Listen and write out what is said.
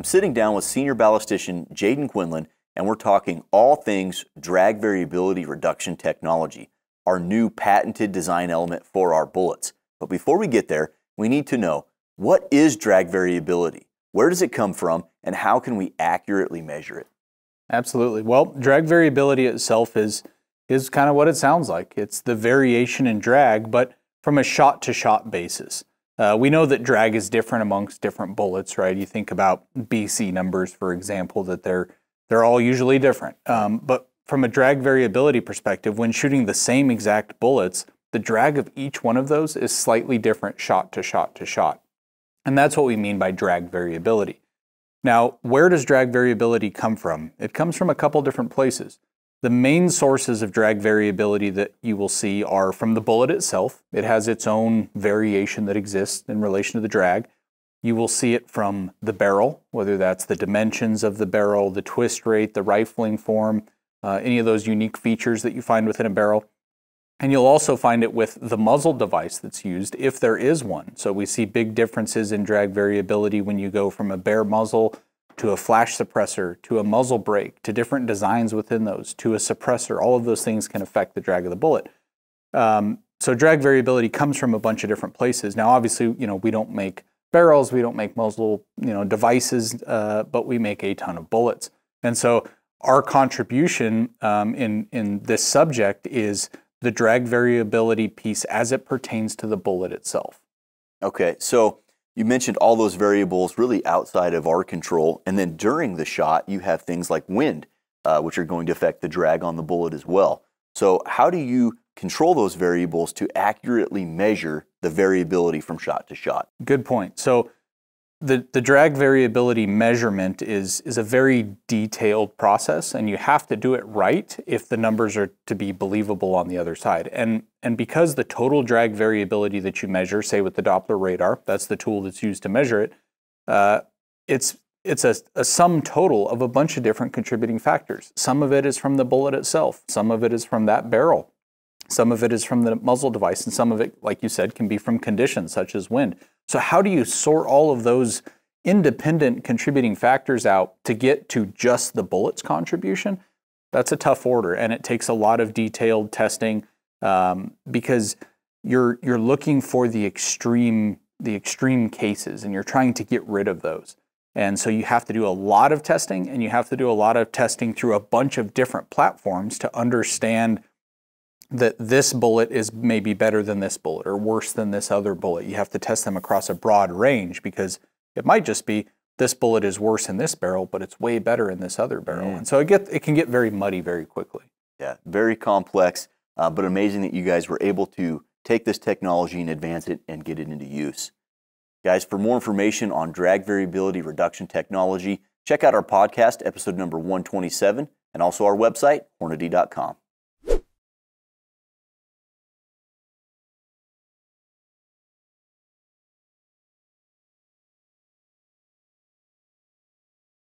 I'm sitting down with senior ballistician Jayden Quinlan, and we're talking all things drag variability reduction technology, our new patented design element for our bullets. But before we get there, we need to know what is drag variability? Where does it come from, and how can we accurately measure it? Absolutely. Well, drag variability itself is is kind of what it sounds like. It's the variation in drag, but from a shot to shot basis. Uh, we know that drag is different amongst different bullets, right? You think about BC numbers, for example, that they're they're all usually different. Um, but from a drag variability perspective, when shooting the same exact bullets, the drag of each one of those is slightly different shot to shot to shot. And that's what we mean by drag variability. Now, where does drag variability come from? It comes from a couple different places. The main sources of drag variability that you will see are from the bullet itself. It has its own variation that exists in relation to the drag. You will see it from the barrel, whether that's the dimensions of the barrel, the twist rate, the rifling form, uh, any of those unique features that you find within a barrel. And you'll also find it with the muzzle device that's used, if there is one. So we see big differences in drag variability when you go from a bare muzzle to a flash suppressor to a muzzle brake to different designs within those to a suppressor. All of those things can affect the drag of the bullet. Um, so drag variability comes from a bunch of different places. Now, obviously, you know we don't make barrels, we don't make muzzle, you know, devices, uh, but we make a ton of bullets. And so our contribution um, in in this subject is the drag variability piece as it pertains to the bullet itself. Okay, so you mentioned all those variables really outside of our control, and then during the shot, you have things like wind, uh, which are going to affect the drag on the bullet as well. So, how do you control those variables to accurately measure the variability from shot to shot? Good point. So, the, the drag variability measurement is, is a very detailed process, and you have to do it right if the numbers are to be believable on the other side. And, and because the total drag variability that you measure, say with the Doppler radar, that's the tool that's used to measure it, uh, it's, it's a, a sum total of a bunch of different contributing factors. Some of it is from the bullet itself, some of it is from that barrel, some of it is from the muzzle device, and some of it, like you said, can be from conditions such as wind. So, how do you sort all of those independent contributing factors out to get to just the bullets contribution? That's a tough order, and it takes a lot of detailed testing um, because you're you're looking for the extreme the extreme cases, and you're trying to get rid of those. And so you have to do a lot of testing, and you have to do a lot of testing through a bunch of different platforms to understand that this bullet is maybe better than this bullet or worse than this other bullet. You have to test them across a broad range because it might just be this bullet is worse in this barrel, but it's way better in this other barrel. Mm. And so it get it can get very muddy very quickly. Yeah, very complex, uh, but amazing that you guys were able to take this technology and advance it and get it into use. Guys, for more information on drag variability reduction technology, check out our podcast, episode number 127, and also our website, hornady.com.